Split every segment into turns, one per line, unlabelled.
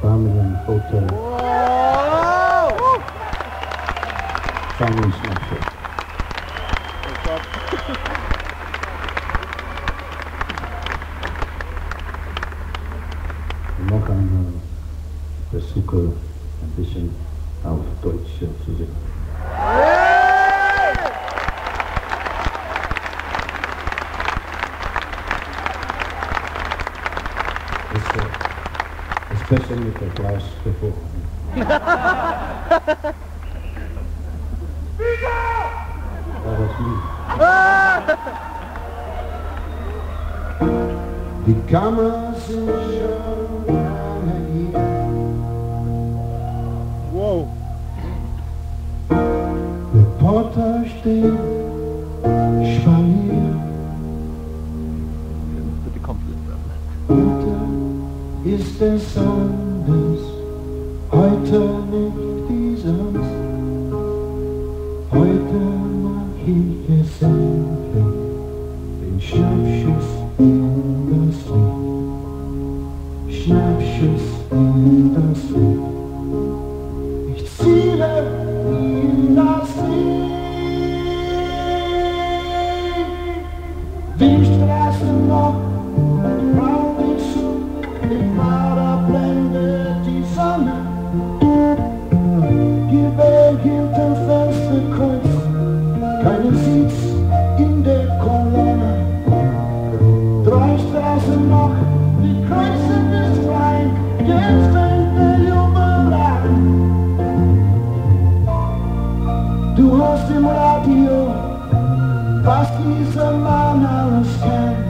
Birmingham Hotel. Chinese snapshot. Noch einmal versuche ein bisschen auf Deutsch zu singen. Especially with the glass before. Ja, das lieb. Die Kammer sind schon lange hier.
Wow.
Reporter stehen Spalier. Ist es anders, heute nicht wie sonst. Heute mach ich es endlich, den Schnappschuss Du hast im Radio, was dieser Mann alles kann.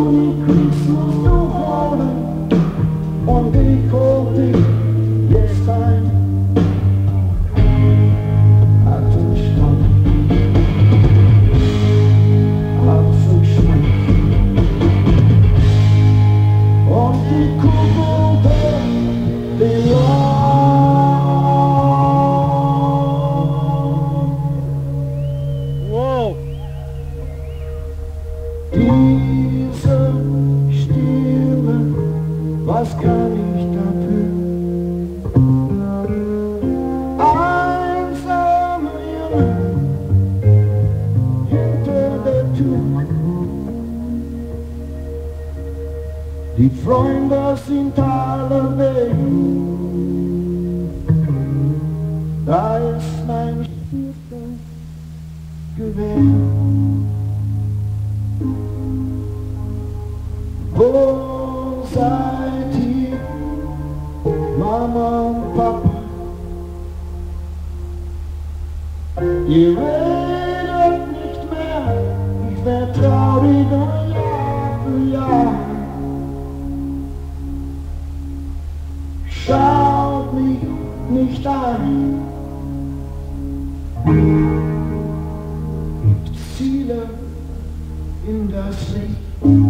Was was kann ich dafür? Einsame Junge hinter der Tür. Die Freunde sind alle weg. Da ist mein viertes Gewehr. Wo seid Ihr redet nicht mehr, ich werd trauriger Jahr für Jahr. Schaut mich nicht an, Ziele in das Licht.